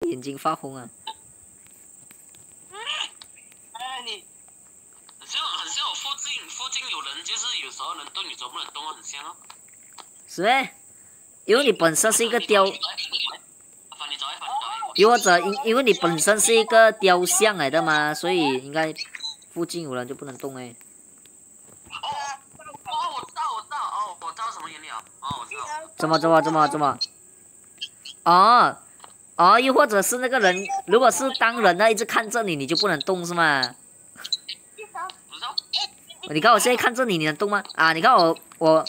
眼睛发红啊！哎，你很像很像我附近附近有人，就是有时候能动，有时候不能动，很像哦。是呗？因为你本身是一个雕。又或者因因为你本身是一个雕像来的嘛，所以应该附近有人就不能动哎。哦哦，我知道我知道哦，我知道什么原理啊？哦，我知道。怎么怎么怎么怎么？哦哦，又或者是那个人，如果是当人的一直看着你，你就不能动是吗？你看我现在看着你，你能动吗？啊，你看我我，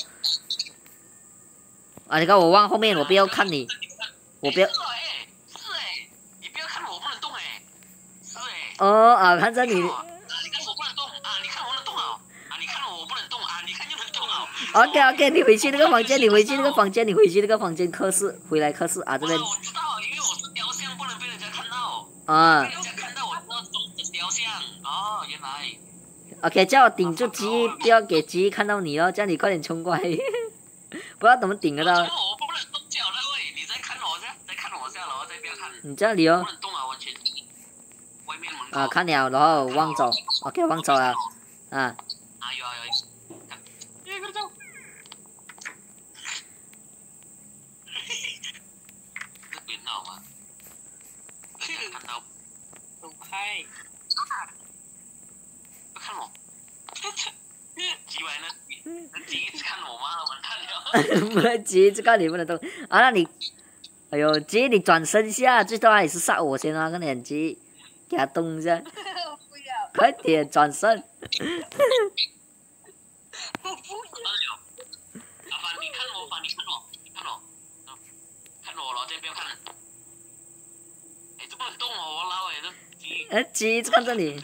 啊，你看我往后面，我不要看你，我不要是哎，你不要看我不能动哎。哦啊，看着你，OK OK，你回去那个房间，你回去那个房间，你回去那个房间课室，回来课室啊这边哦我知道，因为我是雕像，不能被人家看到。啊被人家看到我是中的雕像。哦，原来。，OK，叫我顶住鸡，不要给鸡看到你哦，叫你快点冲过来，不知道怎么顶得到我，不能动脚了喂，你再看我下，再看我下，然后再不要看。你这里哦不。能动啊，完全。外面门口。啊，看了，然后忘走，OK，忘走了，啊有。看哎，快走。这鬼闹吗？看到。走看我。鸡歪呢？能鸡一直看我吗？完蛋了。不能急，这个你不能动，啊，那你，哎呦，急你转身下，最多也是杀我先啊，快点急，给他动一下，不要，快点转身，我不要。阿凡，你看我，凡你看我，你看我，嗯看我了，这不要看。哎，这不能动哦，我老哎，这鸡。呃，急看这里。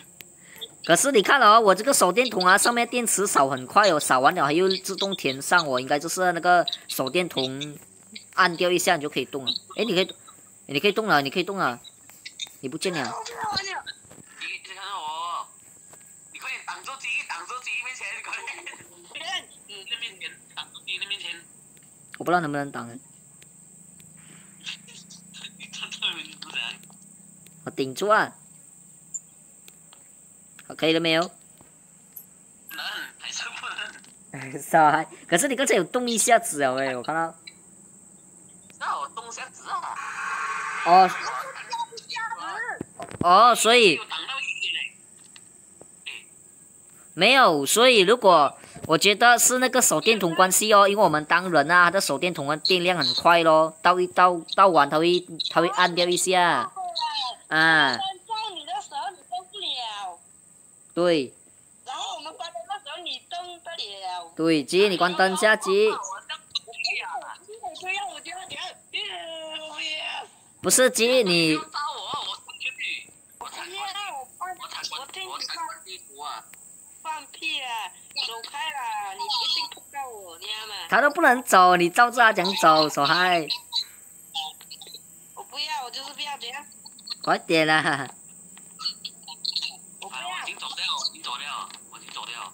可是你看哦，我这个手电筒啊，上面电池扫很快哦，扫完了还又自动填上我，应该就是那个手电筒按掉一下你就可以动了。哎，你可以，诶你可以动了，你可以动了，你不见了。你你看到我，你快点挡住鸡，挡住鸡面前，你快点。别，嗯，那面前挡住鸡的面前，我不知道能不能挡，你看这边不然。我顶住啊。好，可以了没有？能还是不能？可是你刚才有动一下子哦喂，我看到。那我动下子啊。哦哦，所以没有，所以如果我觉得是那个手电筒关系哦，因为我们当人啊，它的手电筒的电量很快咯，到一到到完它会它会暗掉一下啊，在你的时候你动不了，对然后我们关灯的时候你动不了。对，姐你关灯下姐，不是姐你放，屁啦！走开啦！你一定碰到我，你知道吗？他都不能走，你照着他讲走，小孩，我不要，我就是不要这样。快点啦！我不哎，我已要经。走掉，我已经走掉，我已经走掉，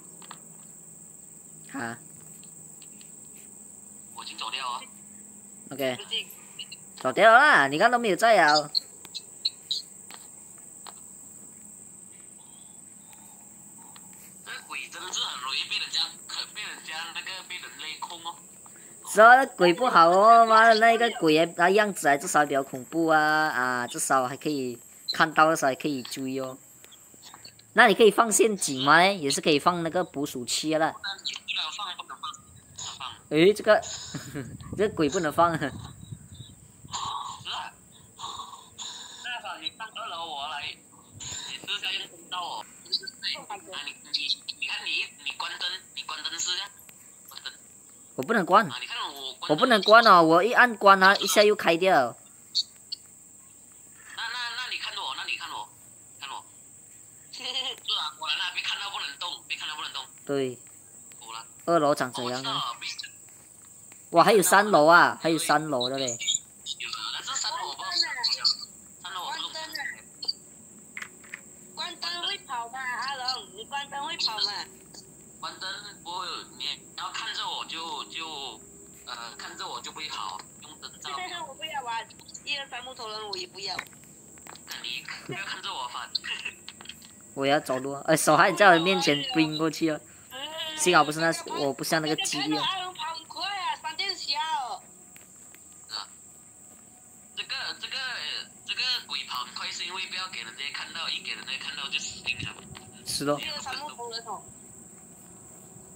啊我已经走掉啊。，OK，走掉了啦，你看都没有在啊。这个鬼真的是很容易被人家可被人家那个被人类控哦。鬼不好哦，妈的，那个鬼啊，那样子还至少比较恐怖啊啊，至少还可以看到的时候还可以追哦。那你可以放陷阱吗？也是可以放那个捕鼠器的啦。但是不能放，不能放，不能放。诶，这个 这个鬼不能放啊。那好，你上二楼，我来。你试下用灯照哦。对，啊你你你看你你关灯，你关灯试下。关灯我不能关。我不能。关哦，我一按关它，一下又开掉。那那那你看着我，那你看我，看我。是啊，果然啊，被看到不能动，被看到不能动。对，二楼长怎样呢？哇，还有三楼啊，还有三楼的嘞。关灯会跑吗？阿龙，你关灯会跑吗？关灯不会，你要看着我就就呃看着我就不会跑，用灯照。我不要玩，一二三木头人我也不要。那你不要看着我发。我要走路，哎，手还在我面前冰过去了。幸好不是那，我不像那个鸡一样。这个这个这个鬼跑很快，是因为不要给人家看到，一给人家看到就死定了。是的。一二三木头人哦。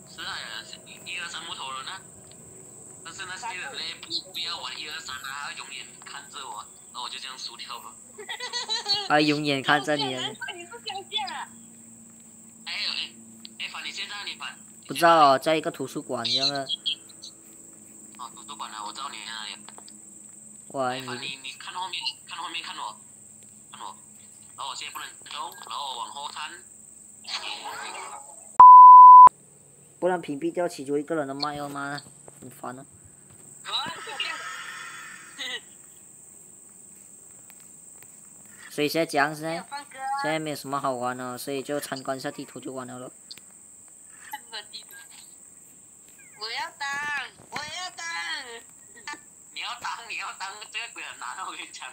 是啊，一二三木头人啊。但是那些人呢，不不要玩一二三啊，永远看着我，那我就这样输掉了。他永远看着你。不知道，在一个图书馆一样的。哦，图书馆啊，我知道你在哪里。哇，你你你看后面，看后面，看我，看我，然后我现在不能动，然后往后看。不然屏蔽掉其中一个人的麦哦妈，很烦哦。所以现在这样子呢，现在没有什么好玩了，所以就参观一下地图就完了咯。我要当，我要当。你要当，你要当，这个鬼很难，我跟你讲，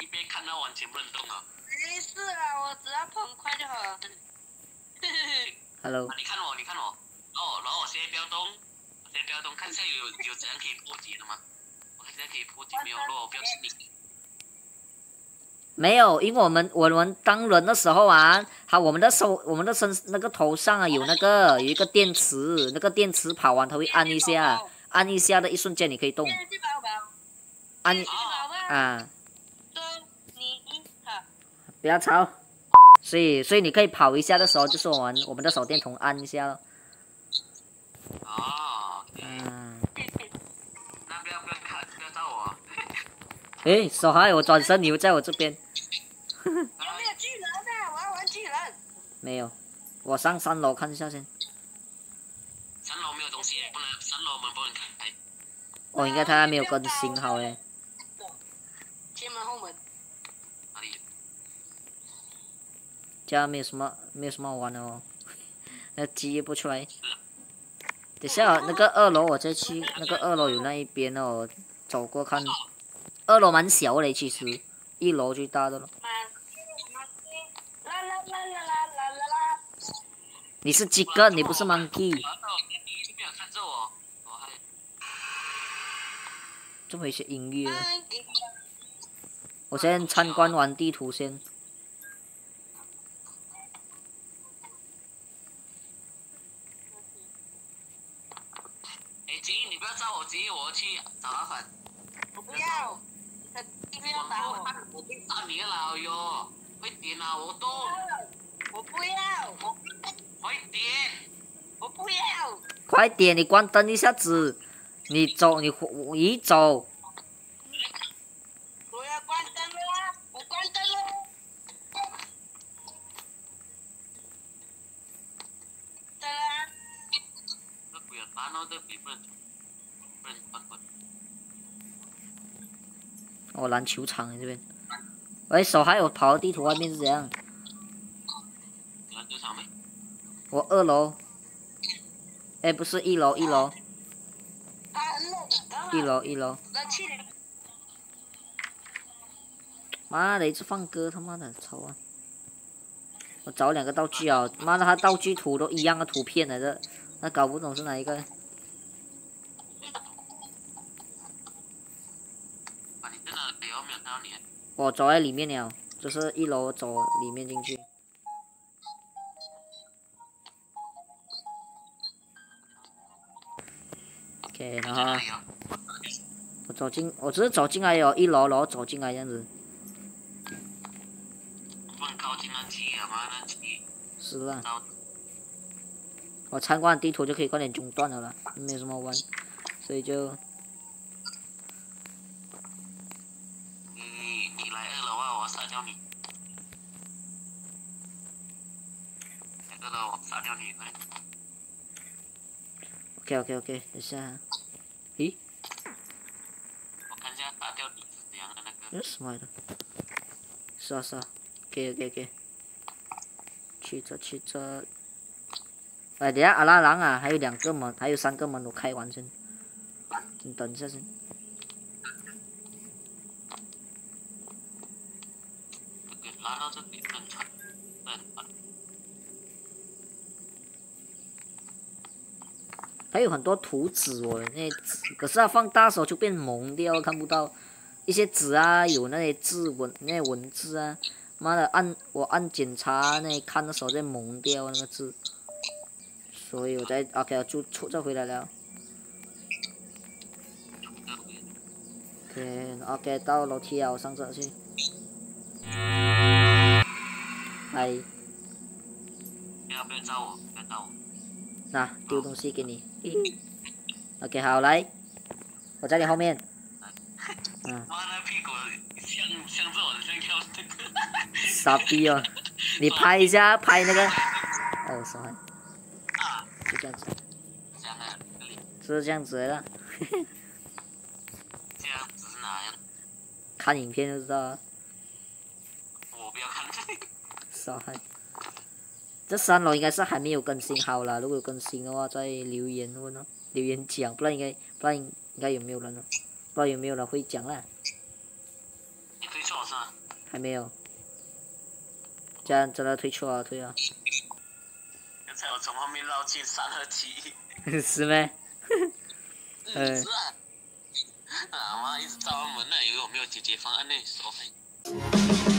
一边看到完全不能动啊。没事啊，我只要跑快就好了。Hello。你看我，你看我，哦，然后我现在不要动，现在不要动，看一下有有怎样可以破解的吗？我现在可以破解没有？如果我不要吃你。没有，因为我们我们当人的时候啊，好我们的手我们的身那个头上啊有那个有一个电池，那个电池跑完它会按一下，按一下的一瞬间你可以动。按啊。不要吵。所以所以你可以跑一下的时候，就是我们我们的手电筒按一下了。哦。嗯。那不要不要看不要照我。哎，小孩，我转身，你又在我这边。有没有巨人啊？我要玩巨人。没有，我上三楼看一下先。三楼没有东西，不能三楼门不能开。哦，应该他还没有更新好诶。前门后门。哪里？家没有什么，没有什么好玩的哦。那鸡也不出来。等下那个二楼我再去，那个二楼有那一边哦，走过看。二楼蛮小的，其实一楼最大的了。你是鸡哥，你不是 monkey。这么一些音乐。我先参观完地图先。哎，吉，你不要找我吉，我去找阿粉。我不要。我打我，我被打你了哟！快点啊，我都！我不要！我快点！我不要！快点，你关灯一下子，你走，你一走。我要关灯了，我关灯了。灯啊！那不要打闹的，别不能，不能关关。哦，篮球场这边。喂，手还有跑到地图外面是怎样？篮球场没？我二楼。哎，不是一楼，一楼。一楼，一楼。妈的，一直放歌，他妈的，操啊！我找两个道具啊！妈的，他道具图都一样的图片来着，那搞不懂是哪一个。我走在里面了，就是一楼走里面进去。OK，然后我走进，我只是走进来有一楼，然后走进来这样子。是啊。我参观地图就可以快点中断了啦，没什么玩，所以就。OK OK OK，等下。咦？我看一下打掉底是怎样的那个。有什么的？是啊是啊，OK OK OK。去着去着。哎，等下阿拉郎啊，还有两个门，还有三个门都开完先。你等一下先。还有很多图纸哦，那，可是它放大时候就变蒙掉，看不到一些纸啊，有那些字文那些文字啊，妈的按我按检查那看的时候在蒙掉那个字，所以我在 OK 就出再回来了。OK OK 到楼梯啊，我上这去。嗨，不要不要找我，不要找我。那丢东西给你。OK 好来，我在你后面。嗯。傻逼哦！你拍一下，拍那个。哦，sorry，啊，就这样子，就是这样子的，这样子是哪样？看影片就知道了。我不要看这里。少嗨。这三楼应该是还没有更新好了，如果有更新的话再留言问哦，留言讲，不然应该不然应该有没有人呢？不知道有没有人会讲啦，你推错是吗？还没有。这样真的退出啊，退啊，刚才我从后面绕进三二七。是咩？嗯，呃是啊。啊妈，一直找我们那以为我没有解决方案呢，说嘿。